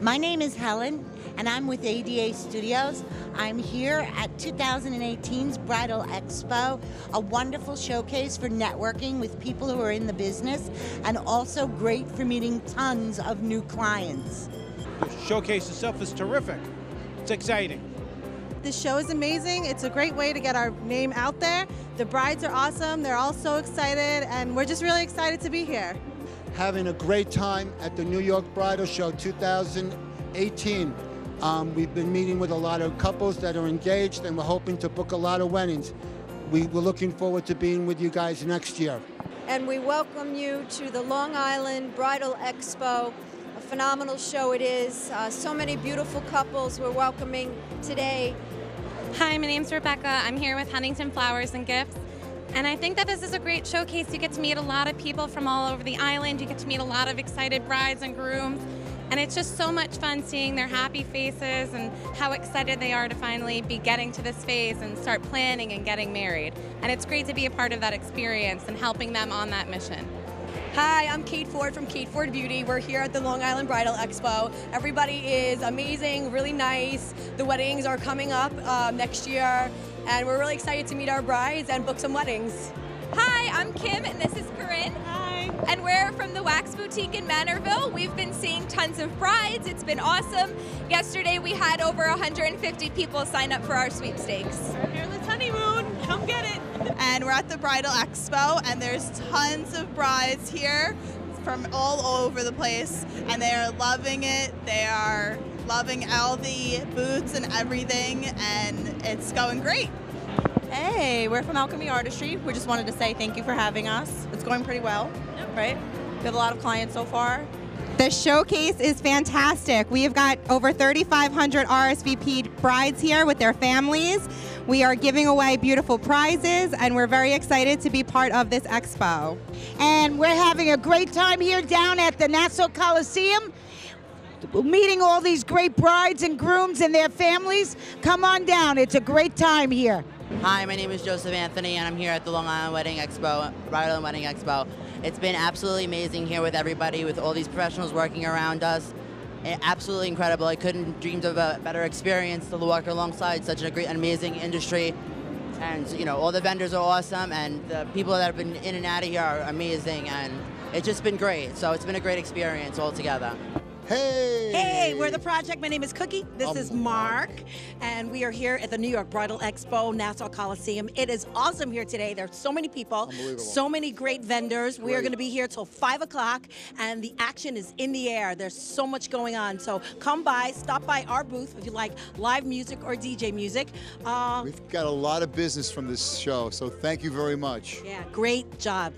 My name is Helen, and I'm with ADA Studios. I'm here at 2018's Bridal Expo, a wonderful showcase for networking with people who are in the business and also great for meeting tons of new clients. The showcase itself is terrific. It's exciting. The show is amazing. It's a great way to get our name out there. The brides are awesome. They're all so excited, and we're just really excited to be here. having a great time at the New York Bridal Show 2018. Um, we've been meeting with a lot of couples that are engaged, and we're hoping to book a lot of weddings. We, we're looking forward to being with you guys next year. and we welcome you to the Long Island Bridal Expo. Phenomenal show it is. Uh, so many beautiful couples we're welcoming today. Hi, my name's Rebecca. I'm here with Huntington Flowers and Gifts. And I think that this is a great showcase. You get to meet a lot of people from all over the island. You get to meet a lot of excited brides and grooms. And it's just so much fun seeing their happy faces and how excited they are to finally be getting to this phase and start planning and getting married. And it's great to be a part of that experience and helping them on that mission. Hi, I'm Kate Ford from Kate Ford Beauty. We're here at the Long Island Bridal Expo. Everybody is amazing, really nice. The weddings are coming up uh, next year, and we're really excited to meet our brides and book some weddings. Hi, I'm Kim and this is Corinne. Hi. And we're from the Wax Boutique in Manorville. We've been seeing tons of brides. It's been awesome. Yesterday we had over 150 people sign up for our sweepstakes. And we're at the Bridal Expo, and there's tons of brides here from all over the place, and they are loving it. They are loving all the booths and everything, and it's going great. Hey, we're from Alchemy Artistry. We just wanted to say thank you for having us. It's going pretty well, right? We have a lot of clients so far. The showcase is fantastic. We have got over 3,500 RSVP brides here with their families. We are giving away beautiful prizes, and we're very excited to be part of this expo. And we're having a great time here down at the Nassau Coliseum, meeting all these great brides and grooms and their families. Come on down, it's a great time here. Hi, my name is Joseph Anthony, and I'm here at the Long Island Wedding Expo, Bridal and Wedding Expo. It's been absolutely amazing here with everybody, with all these professionals working around us. Eh, Absolutely incredible. I couldn't dreamed of a better experience to work alongside such a great, amazing industry. And you know, all the vendors are awesome, and the people that have been in and out of here are amazing, and it's just been great. So it's been a great experience altogether. Hey! Hey, we're the project. My name is Cookie. This is Mark, and we are here at the New York Bridal Expo, Nassau Coliseum. It is awesome here today. There's so many people, so many great vendors. We are going to be here till five o'clock, and the action is in the air. There's so much going on. So come by, stop by our booth if you like live music or DJ music. Uh, We've got a lot of business from this show, so thank you very much. yeah, great job.